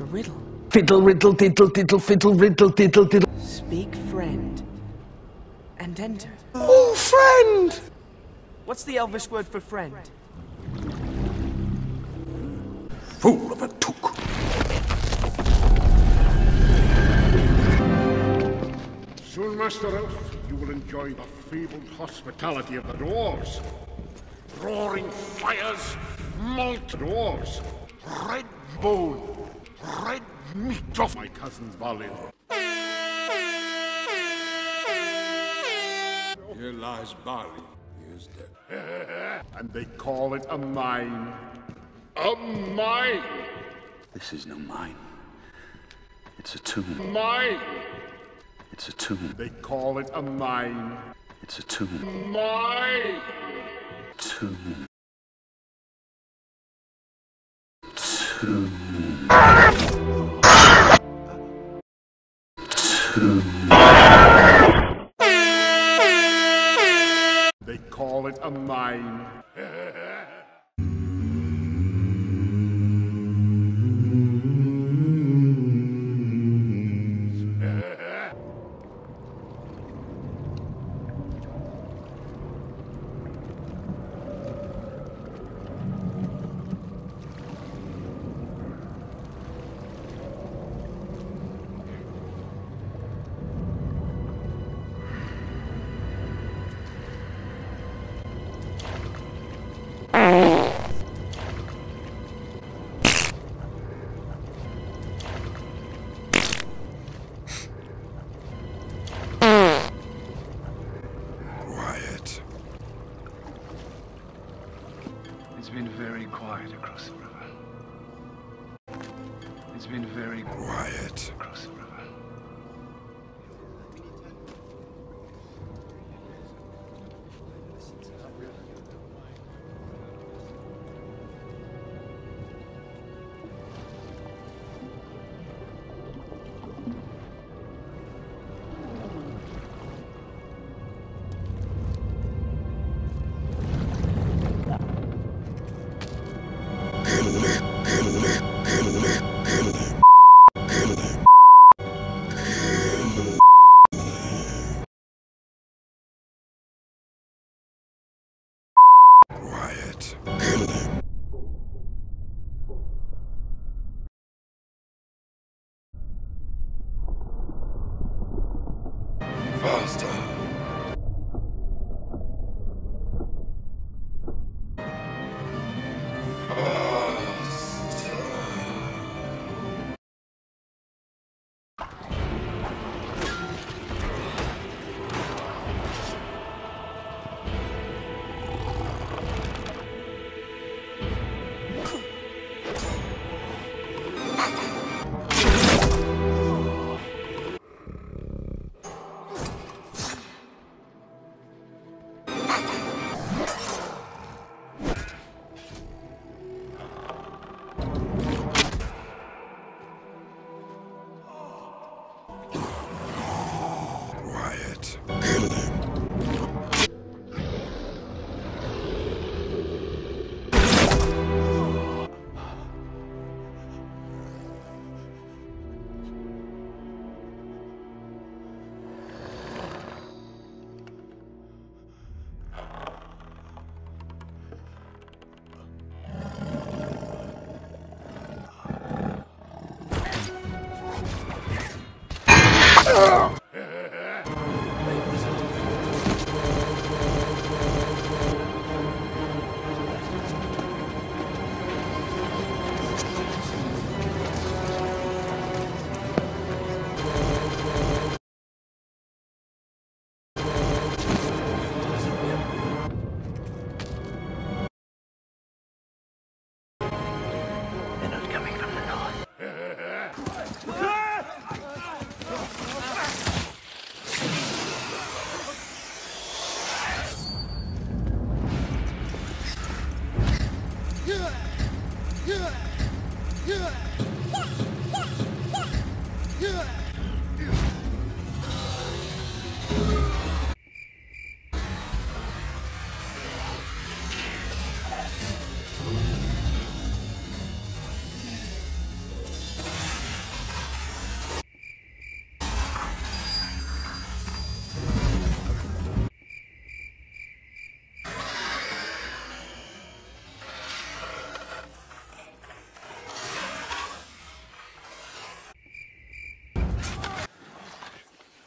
It's a riddle. Fiddle, riddle, diddle, diddle, fiddle, riddle, diddle, diddle. Speak friend. And enter. Oh, friend! What's the Elvish word for friend? Fool of a Took. Soon, Master Elf, you will enjoy the fabled hospitality of the dwarves. Roaring fires, molten dwarves, red bone, red meat of my cousin Balin. Here lies Balin. He is dead. And they call it a mine. A mine! This is no mine. It's a tomb. Mine! It's a tomb. They call it a mine. It's a tomb. Mine! Tomb. Tomb. Mine. It's been very quiet across the river. It's been very Quiet. across the river. Quiet. Faster.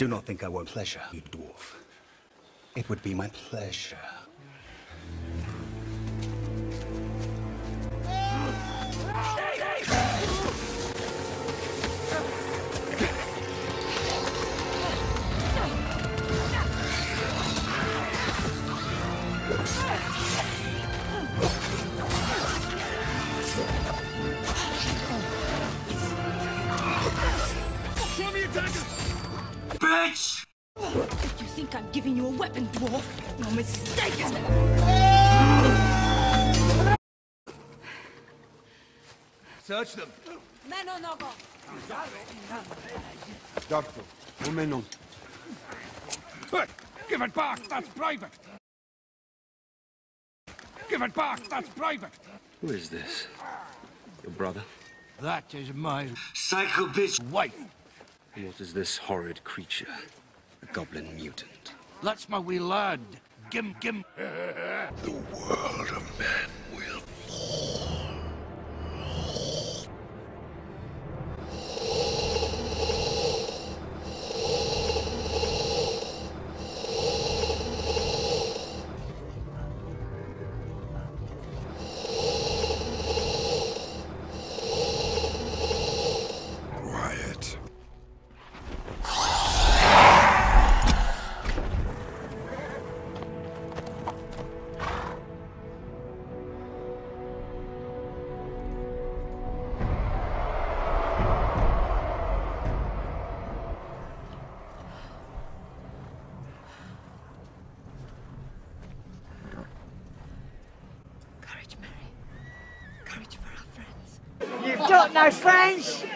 Do not think I won't pleasure you, dwarf. It would be my pleasure. You giving you a weapon, dwarf? You're mistaken! Search them. Menonogo! Doctor, Omenon. Hey, give it back. That's private. Give it back. That's private. Who is this? Your brother? That is my Psycho bitch! wife. And what is this horrid creature? A goblin mutant. That's my wee lad. Gim, gim. The world of men No friends!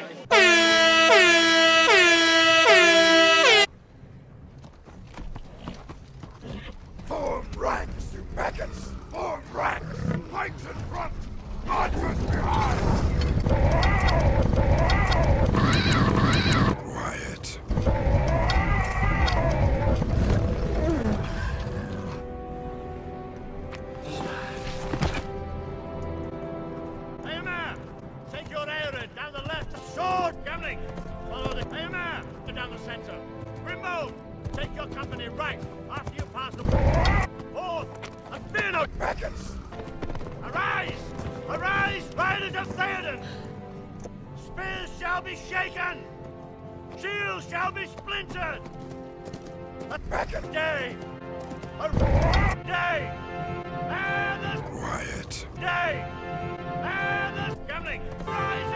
Of Theoden, Spears shall be shaken! Shields shall be splintered! A record day! A riot day! And this quiet day! And this gambling! Rise